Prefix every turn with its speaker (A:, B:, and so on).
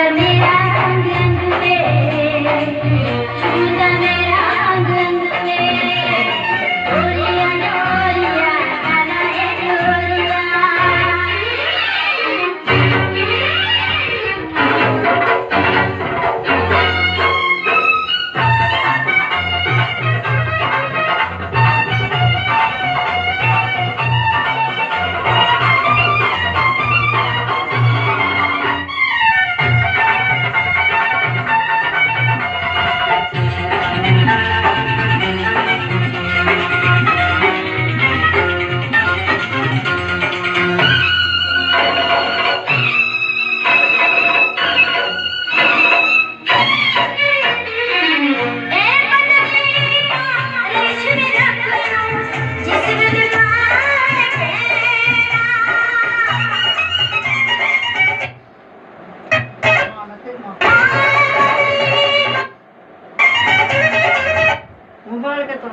A: ஞானமே
B: মোবাইলকে তো